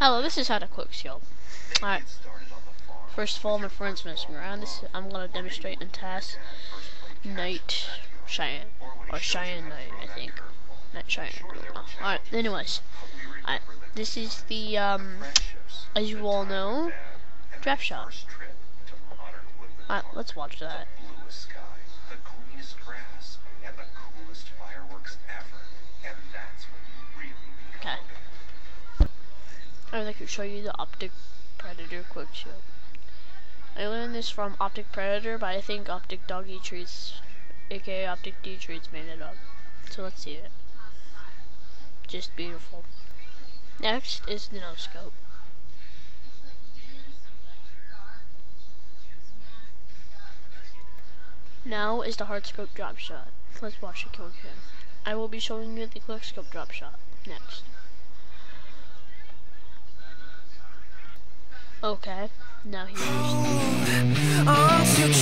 Hello, this is how to quick skill. Alright. First of all, my friend's messing around. This I'm gonna demonstrate and task Night Cheyenne. Or Cheyenne Night, I think. Not Cheyenne. Alright, anyways. Alright. This is the um as you all know, drop shot. Alright, let's watch that. I would like to show you the Optic Predator quick show. I learned this from Optic Predator, but I think Optic Doggy Treats, aka Optic D Treats, made it up. So let's see it. Just beautiful. Next is the no scope. Now is the hard scope drop shot. Let's watch the kill cam. I will be showing you the quick scope drop shot next. Okay, now here's Onto